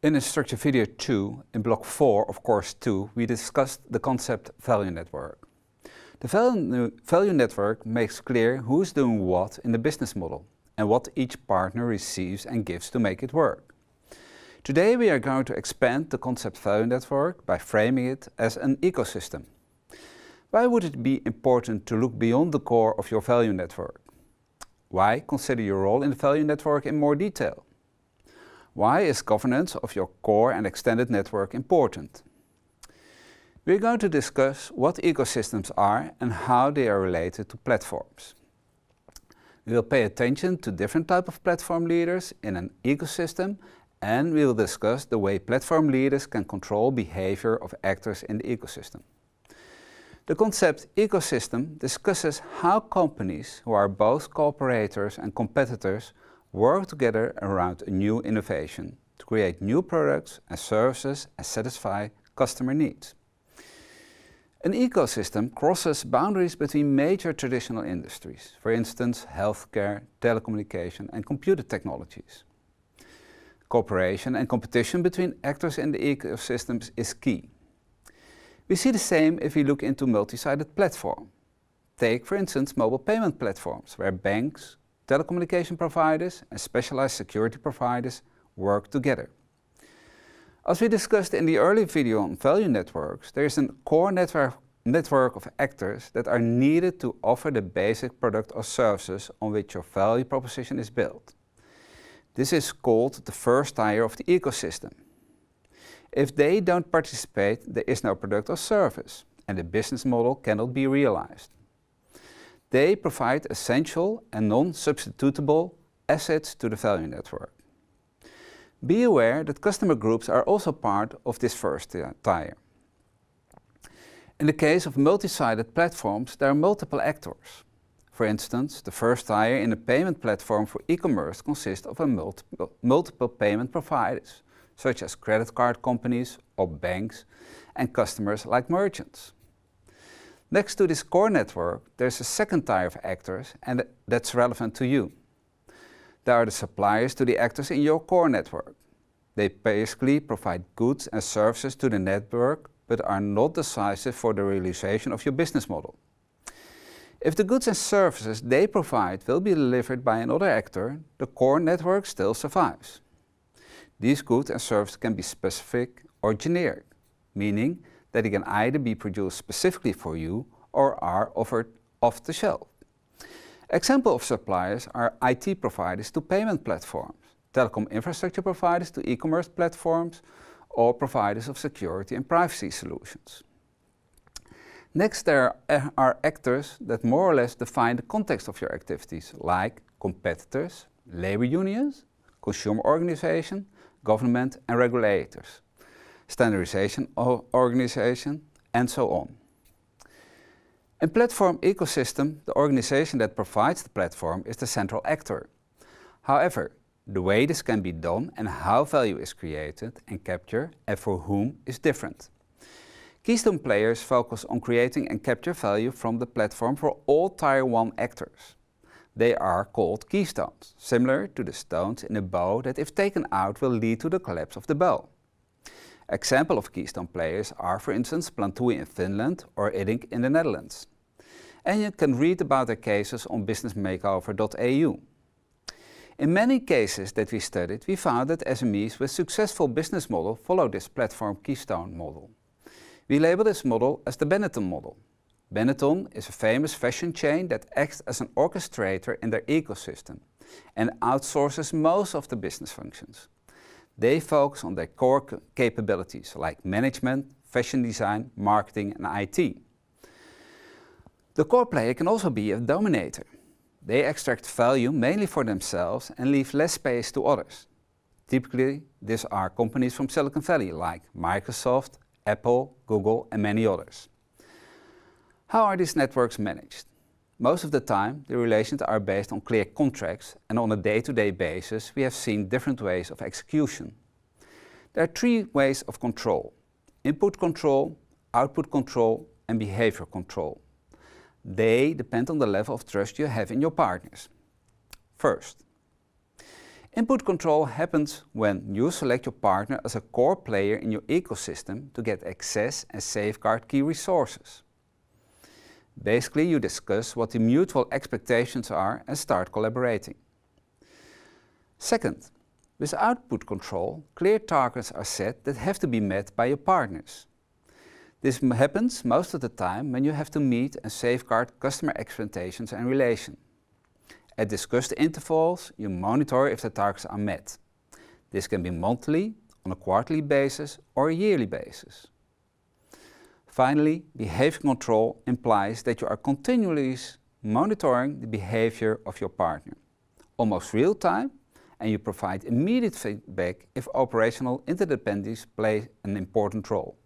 In Instructure Video 2, in block 4 of course 2, we discussed the concept value network. The value, value network makes clear who's doing what in the business model and what each partner receives and gives to make it work. Today we are going to expand the concept value network by framing it as an ecosystem. Why would it be important to look beyond the core of your value network? Why consider your role in the value network in more detail? Why is governance of your core and extended network important? We're going to discuss what ecosystems are and how they are related to platforms. We will pay attention to different type of platform leaders in an ecosystem and we will discuss the way platform leaders can control behavior of actors in the ecosystem. The concept ecosystem discusses how companies who are both cooperators and competitors work together around a new innovation to create new products and services and satisfy customer needs. An ecosystem crosses boundaries between major traditional industries, for instance healthcare, telecommunication and computer technologies. Cooperation and competition between actors in the ecosystems is key. We see the same if we look into multi-sided platform. Take for instance mobile payment platforms where banks, telecommunication providers and specialized security providers work together. As we discussed in the early video on value networks, there is a core network, network of actors that are needed to offer the basic product or services on which your value proposition is built. This is called the first tier of the ecosystem. If they don't participate, there is no product or service and the business model cannot be realized. They provide essential and non-substitutable assets to the value network. Be aware that customer groups are also part of this first uh, tier. In the case of multi-sided platforms, there are multiple actors. For instance, the first tier in a payment platform for e-commerce consists of multiple, multiple payment providers, such as credit card companies or banks, and customers like merchants. Next to this core network, there's a second tier of actors and that's relevant to you. There are the suppliers to the actors in your core network. They basically provide goods and services to the network but are not decisive for the realization of your business model. If the goods and services they provide will be delivered by another actor, the core network still survives. These goods and services can be specific or generic, meaning that it can either be produced specifically for you or are offered off the shelf. Example of suppliers are IT providers to payment platforms, telecom infrastructure providers to e-commerce platforms, or providers of security and privacy solutions. Next, there are actors that more or less define the context of your activities, like competitors, labor unions, consumer organizations, government and regulators standardization organization, and so on. In platform ecosystem, the organization that provides the platform is the central actor. However, the way this can be done and how value is created and captured and for whom is different. Keystone players focus on creating and capture value from the platform for all Tier 1 actors. They are called keystones, similar to the stones in a bow that if taken out will lead to the collapse of the bow. Example of Keystone players are for instance Plantui in Finland or Iddink in the Netherlands. And you can read about their cases on businessmakeover.eu. In many cases that we studied, we found that SMEs with successful business model follow this platform keystone model. We label this model as the Benetton model. Benetton is a famous fashion chain that acts as an orchestrator in their ecosystem and outsources most of the business functions. They focus on their core capabilities like management, fashion design, marketing and IT. The core player can also be a dominator. They extract value mainly for themselves and leave less space to others. Typically, these are companies from Silicon Valley like Microsoft, Apple, Google and many others. How are these networks managed? Most of the time, the relations are based on clear contracts and on a day-to-day -day basis we have seen different ways of execution. There are three ways of control. Input control, output control and behavior control. They depend on the level of trust you have in your partners. First, Input control happens when you select your partner as a core player in your ecosystem to get access and safeguard key resources. Basically, you discuss what the mutual expectations are and start collaborating. Second, with output control, clear targets are set that have to be met by your partners. This happens most of the time when you have to meet and safeguard customer expectations and relation. At discussed intervals, you monitor if the targets are met. This can be monthly, on a quarterly basis or a yearly basis. Finally, behavior control implies that you are continually monitoring the behavior of your partner, almost real time, and you provide immediate feedback if operational interdependencies play an important role.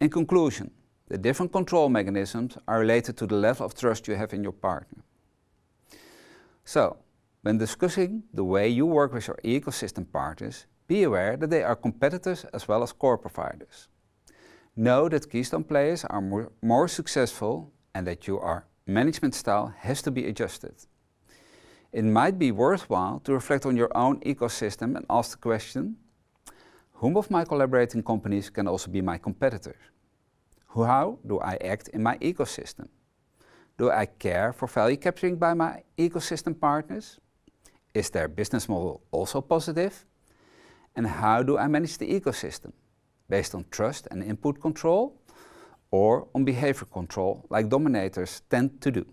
In conclusion, the different control mechanisms are related to the level of trust you have in your partner. So, when discussing the way you work with your ecosystem partners, be aware that they are competitors as well as core providers. Know that Keystone players are more, more successful and that your management style has to be adjusted. It might be worthwhile to reflect on your own ecosystem and ask the question, whom of my collaborating companies can also be my competitors? How do I act in my ecosystem? Do I care for value capturing by my ecosystem partners? Is their business model also positive? And how do I manage the ecosystem? Based on trust and input control or on behavior control like dominators tend to do?